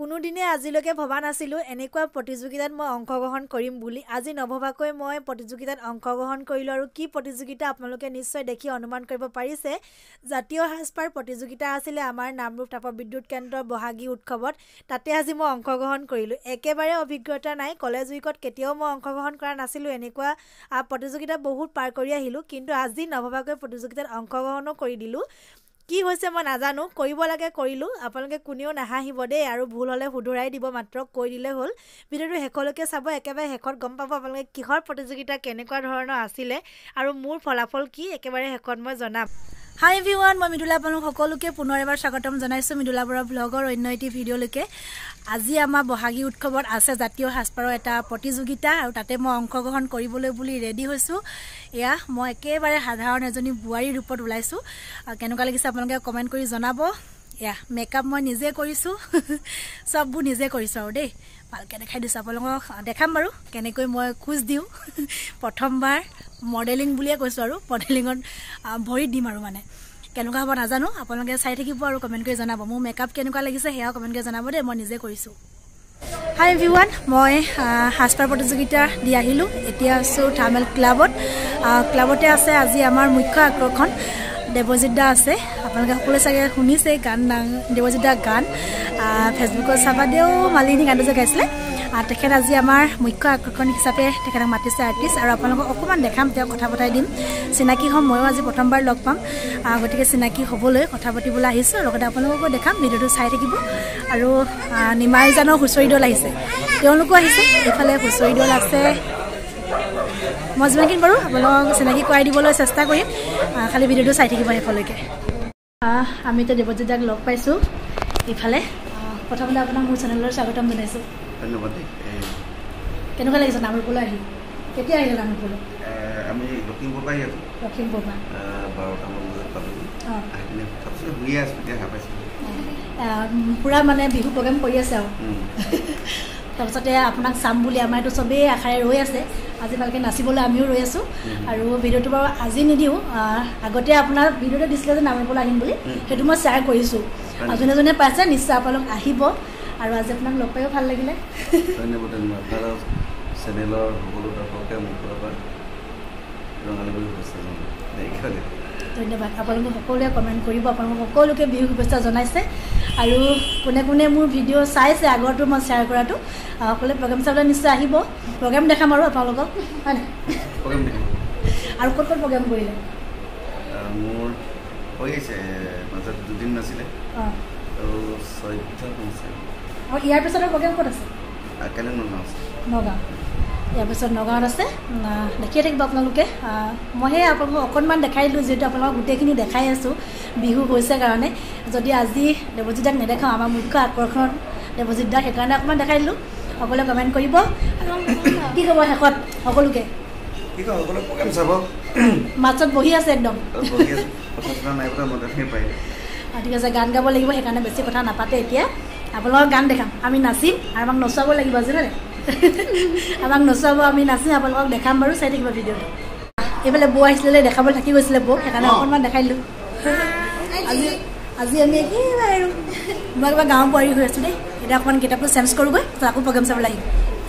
কোনোদিনে আজিলৈকে ভবা নাছিলোঁ এনেকুৱা প্ৰতিযোগিতাত মই অংশগ্ৰহণ কৰিম বুলি। আজি নভবাকৈ মই প্ৰতিযোগিতাত অংশগ্ৰহণ কৰিলোঁ আৰু কি প্ৰতিযোগিতা আপোনালোকে নিশ্চয় দেখি অনুমান কৰিব পাৰিছে। জাতীয় সাজপাৰ প্ৰতিযোগিতা আছিলে আমাৰ নামৰূপ তাপবিদ্যুৎ কেন্দ্ৰৰ বহাগী উৎসৱত। তাতে আজি মই অংশগ্ৰহণ কৰিলোঁ। একেবাৰে অভিজ্ঞতা নাই। কলেজ উইকত কেতিয়াও মই অংশগ্ৰহণ কৰা নাছিলোঁ। এনেকুৱা প্ৰতিযোগিতা বহুত পাৰ কৰি আহিলোঁ। কিন্তু আজি নভবাকৈ প্ৰতিযোগিতাত অংশগ্ৰহণো কৰি দিলোঁ। কি হৈছে মই নাজানো কৰিব লাগে কৰিলোঁ আপোনালোকে কোনেও নাহাঁহিব দেই আৰু ভুল হ'লে শুধৰাই দিব মাত্ৰ কৈ দিলে হ'ল। ভিডিঅ'টো শেষলৈকে চাব একেবাৰে শেষত গম পাব আপোনালোকে কিহৰ প্ৰতিযোগিতা কেনেকুৱা ধৰণৰ আছিলে আৰু মোৰ ফলাফল কি একেবাৰে শেষত মই জনাম। হাই এভি ওৱান মই মৃদুলা আপোনালোক সকলোকে পুনৰ এবাৰ স্বাগতম জনাইছোঁ মৃদুলা বৰা ব্লগৰ অন্য এটি ভিডিঅ'লৈকে। আজি আমাৰ বহাগী উৎসৱত আছে জাতীয় সাজপাৰৰ এটা প্ৰতিযোগিতা আৰু তাতে মই অংশগ্ৰহণ কৰিবলৈ বুলি ৰেডি হৈছোঁ। এয়া মই একেবাৰে সাধাৰণ এজনী বোৱাৰীৰ ৰূপত ওলাইছোঁ। কেনেকুৱা লাগিছে আপোনালোকে কমেণ্ট কৰি জনাব। এয়া মেকআপ মই নিজে কৰিছোঁ। চববোৰ নিজে কৰিছোঁ আৰু দেই। ভালকৈ দেখাই দিছোঁ আপোনালোকক। দেখাম বাৰু কেনেকৈ মই খোজ দিওঁ। প্ৰথমবাৰ মডেলিং বুলিয়ে কৈছোঁ আৰু মডেলিঙত ভৰিত দিম আৰু মানে। কেনেকুৱা হ'ব নাজানো আপোনালোকে চাই থাকিব আৰু কমেণ্ট কৰি জনাব। মোৰ মেকআপ কেনেকুৱা লাগিছে সেয়াও কমেণ্ট কৰি জনাব দেই মই নিজে কৰিছোঁ। হাই এভি ওৱান মই সাজপাৰ প্ৰতিযোগিতা দি আহিলোঁ। এতিয়া আছোঁ থাৰ্মেল ক্লাবত ক্লাবতে আছে আজি আমাৰ মুখ্য আকৰ্ষণ। দেৱজিৎ দা আছে। আপোনালোকে সকলোৱে চাগে শুনিছে গান দেৱজিৎ দা গান ফেচবুকত চাবাদেও মালিনী গানটো যে গাইছিলে তেখেত আজি আমাৰ মুখ্য আকৰ্ষণ হিচাপে তেখেতক মাতিছে আৰ্টিষ্ট আৰু আপোনালোকক অকণমান দেখাম তেওঁক কথা পতাই দিম চিনাকি হ'ম ময়ো আজি প্ৰথমবাৰ লগ পাম গতিকে চিনাকি হ'বলৈ কথা পাতিবলৈ আহিছোঁ লগতে আপোনালোককো দেখাম ভিডিঅ'টো চাই থাকিব আৰু নিমাইজানৰ হুঁচৰি দল আহিছে তেওঁলোকো আহিছে এইফালে হুঁচৰি দল আছে মই যিমানখিনি পাৰোঁ আপোনালোকক চিনাকি কৰাই দিবলৈ চেষ্টা কৰিম খালি ভিডিঅ'টো চাই থাকিব শেষলৈকে আমি এতিয়া দেৱজিৎ দাক লগ পাইছোঁ ইফালে। প্ৰথমতে আপোনাক মোৰ চেনেলৰ স্বাগতম জনাইছোঁ। ধন্যবাদ কেনেকুৱা লাগিছে নামৰূপলৈ আহি? কেতিয়া আহিলে নামৰূপলৈ? আমি লখিমপুৰ পৰা আহি আছোঁ। লখিমপুৰ পৰা। বাৰটামান বজাত পালোঁ অঁ। আহি পিনে তাৰপিছত শুয়ে আছোঁ এতিয়া সাৰ পাইছোঁ পূৰা মানে বিহু প্ৰগ্ৰেম কৰি আছে আৰু। তাৰপিছতে আপোনাক চাম বুলি আমাৰ এইটো চবেই আশাৰে ৰৈ আছে। আজি ভালকৈ নাচিবলৈ আমিও ৰৈ আছোঁ। আৰু ভিডিঅ'টো বাৰু আজি নিদিওঁ আগতে আপোনাৰ ভিডিঅ'টো দিছিলে যে নামৰূপলৈ আহিম বুলি সেইটো মই শ্বেয়াৰ কৰিছোঁ। যোনে যোনে পাইছে নিশ্চয় আপোনালোক আহিব। আৰু আজি আপোনাক লগ পায়ো ভাল লাগিলে। ধন্যবাদ ধন্যবাদ। আপোনাৰ চেনেলৰ সকলো দৰ্শকে মোৰ ফালৰ পৰা ৰঙালী শুভেচ্ছা জনালোঁ। ধন্যবাদ। আপোনালোকে সকলোৱে কমেণ্ট কৰিব। আপোনালোকক সকলোকে বিহু শুভেচ্ছা জনাইছে। আৰু কোনে কোনে মোৰ ভিডিঅ' চাইছে আগৰটো মই শ্বেয়াৰ কৰাটো সকলোৱে প্ৰগ্ৰেম চাবলৈ নিশ্চয় আহিব। প্ৰগ্ৰেম দেখাম আৰু আপোনালোকক হয় নাই আৰু ক'ত ক'ত প্ৰগ্ৰেম কৰিলে? মোৰ হৈ আছে মাজত দুদিন নাছিলে। অঁ। আৰু চৈধ্যখন আছে। আৰু ইয়াৰ পিছতে প্ৰগ্ৰেম ক'ত আছে? কাইলৈ নগাঁও আছে। নগাঁও। ইয়াৰ পিছত নগাঁৱত আছে। দেখিয়ে থাকিব আপোনালোকে। মই সেই আপোনালোকক অকণমান দেখাই দিলোঁ যিহেতু আপোনালোকক গোটেইখিনি দেখাই আছোঁ। বিহু হৈছে কাৰণে। যদি আজি দেৱজিৎ দাক নেদেখাওঁ আমাৰ মুখ্য আকৰ্ষণ দেৱজিৎ দাক সেইকাৰণে অকণমান দেখাই দিলোঁ। সকলোৱে কমেণ্ট কৰিব। কি ক'ব শেষত? সকলোকে? মাজত বহি আছে একদম। ঠিক আছে গান গাব লাগিব সেইকাৰণে বেছি কথা নাপাতে এতিয়া। আপোনালোকক গান দেখাম। আমি নাচিম আৰু আমাক নচুৱাব লাগিব আজি হয় আমাক নচুৱাব আমি নাচিম আপোনালোকক দেখাম বাৰু চাই থাকিব ভিডিঅ'টো এইফালে বৌ আহিছিলে দেখাবলৈ থাকি গৈছিলে বৌ সেইকাৰণে অকণমান দেখাই দিলোঁ আজি আজি আমি একেবাৰে আৰু মই কিবা গাঁৱৰ বোৱাৰী হৈ আছোঁ দেই। এতিয়া অকণমান কিতাপটো চেঞ্জ কৰোঁগৈ আকৌ প্ৰগ্ৰেম চাবলৈ আহিম।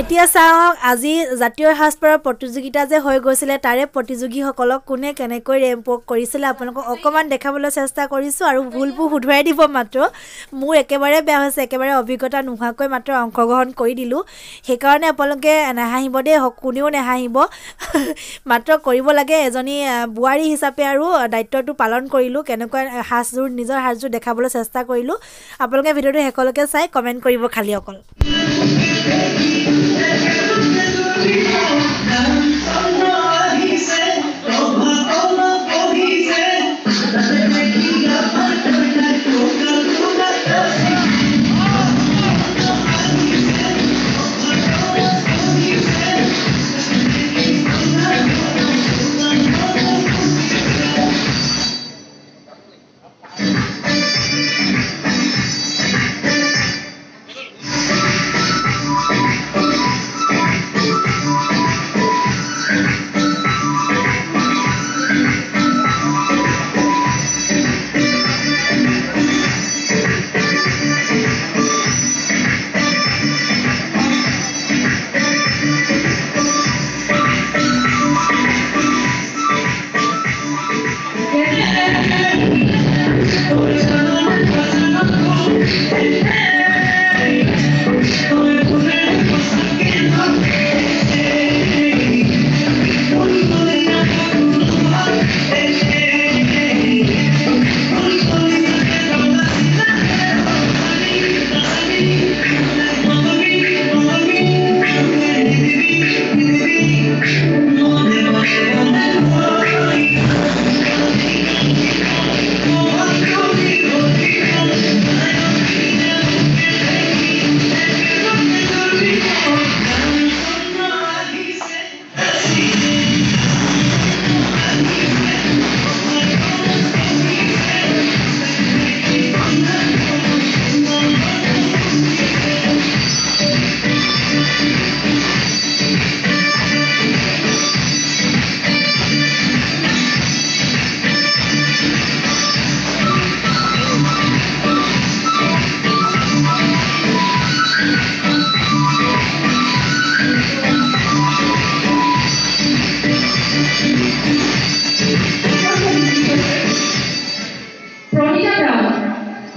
এতিয়া চাওক আজি জাতীয় সাজপাৰৰ প্ৰতিযোগিতা যে হৈ গৈছিলে তাৰে প্ৰতিযোগীসকলক কোনে কেনেকৈ ৰেম্প ৱৰ্ক কৰিছিলে আপোনালোকক অকণমান দেখাবলৈ চেষ্টা কৰিছোঁ আৰু ভুলবোৰ শুধৰাই দিব মাত্ৰ। মোৰ একেবাৰে বেয়া হৈছে একেবাৰে অভিজ্ঞতা নোহোৱাকৈ মাত্ৰ অংশগ্ৰহণ কৰি দিলোঁ। সেইকাৰণে আপোনালোকে নাহাঁহিব দেই কোনেও নাহাঁহিব। মাত্ৰ কৰিব লাগে এজনী বোৱাৰী হিচাপে আৰু দায়িত্বটো পালন কৰিলোঁ কেনেকুৱা সাজযোৰ নিজৰ সাজযোৰ দেখাবলৈ চেষ্টা কৰিলোঁ। আপোনালোকে ভিডিঅ'টো শেষলৈকে চাই কমেণ্ট কৰিব খালী অকল।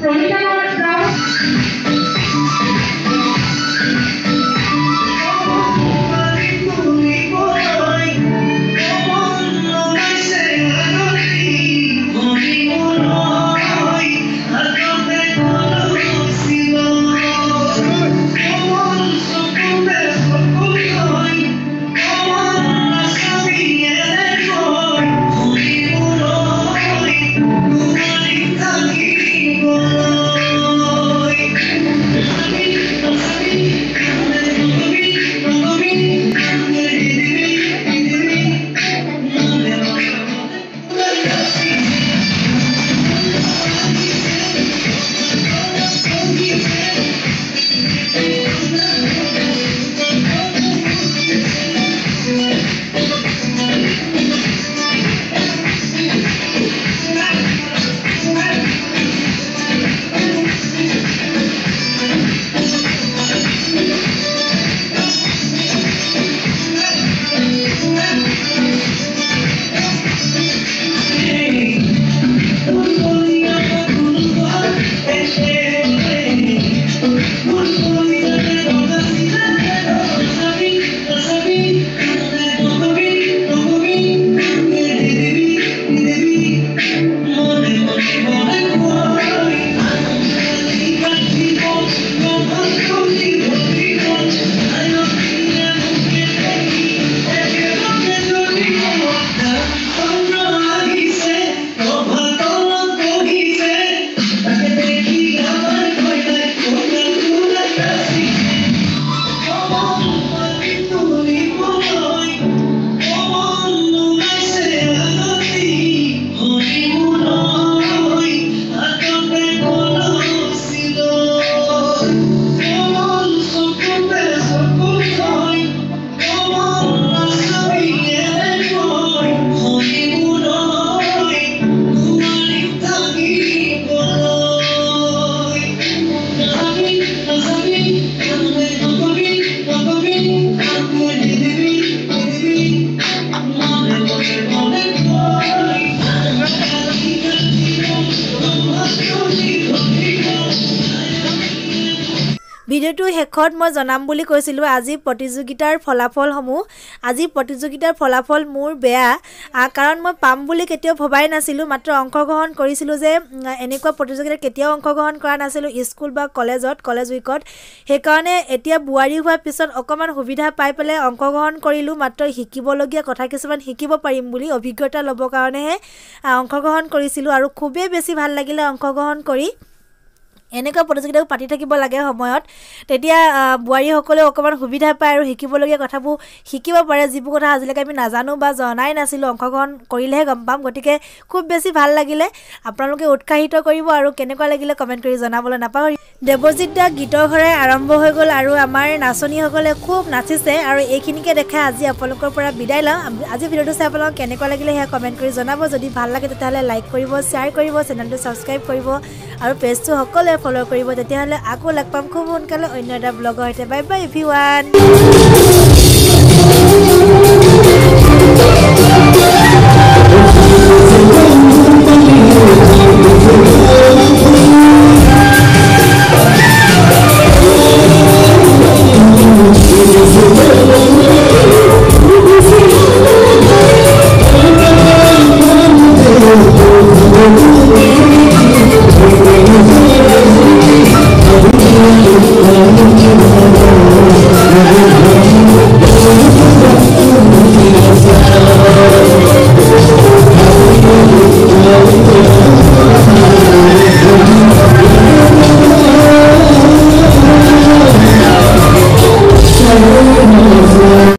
ahorita শেষত মই জনাম বুলি কৈছিলোঁ আজি প্ৰতিযোগিতাৰ ফলাফলসমূহ। আজি প্ৰতিযোগিতাৰ ফলাফল মোৰ বেয়া কাৰণ মই পাম বুলি কেতিয়াও ভবাই নাছিলোঁ মাত্ৰ অংশগ্ৰহণ কৰিছিলোঁ যে এনেকুৱা প্ৰতিযোগিতাত কেতিয়াও অংশগ্ৰহণ কৰা নাছিলোঁ স্কুল বা কলেজত কলেজ উইকত। সেইকাৰণে এতিয়া বোৱাৰী হোৱাৰ পিছত অকণমান সুবিধা পাই পেলাই অংশগ্ৰহণ কৰিলোঁ মাত্ৰ শিকিবলগীয়া কথা কিছুমান শিকিব পাৰিম বুলি অভিজ্ঞতা ল'বৰ কাৰণেহে অংশগ্ৰহণ কৰিছিলোঁ আৰু খুবেই বেছি ভাল লাগিলে অংশগ্ৰহণ কৰি। এনেকুৱা প্ৰতিযোগিতাও পাতি থাকিব লাগে সময়ত তেতিয়া বোৱাৰীসকলেও অকণমান সুবিধা পায় আৰু শিকিবলগীয়া কথাবোৰ শিকিব পাৰে যিবোৰ কথা আজিলৈকে আমি নাজানো বা জনাই নাছিলোঁ অংশগ্ৰহণ কৰিলেহে গম পাম। গতিকে খুব বেছি ভাল লাগিলে আপোনালোকে উৎসাহিত কৰিব আৰু কেনেকুৱা লাগিলে কমেণ্ট কৰি জনাবলৈ নাপাহৰি দেৱজিৎ দা গীতৰ ঘৰে আৰম্ভ হৈ গ'ল আৰু আমাৰ নাচনীসকলে খুব নাচিছে আৰু এইখিনিকে দেখাই আজি আপোনালোকৰ পৰা বিদায় লওঁ। আজি ভিডিঅ'টো চাই আপোনালোকক কেনেকুৱা লাগিলে সেয়া কমেণ্ট কৰি জনাব। যদি ভাল লাগে তেতিয়াহ'লে লাইক কৰিব শ্বেয়াৰ কৰিব চেনেলটো ছাবস্ক্ৰাইব কৰিব। আৰু পেজটো সকলোৱে ফ'ল' কৰিব তেতিয়াহ'লে আকৌ লগ পাম খুব সোনকালে অন্য এটা ব্লগৰ সৈতে। বাই বাই এভি Thank you.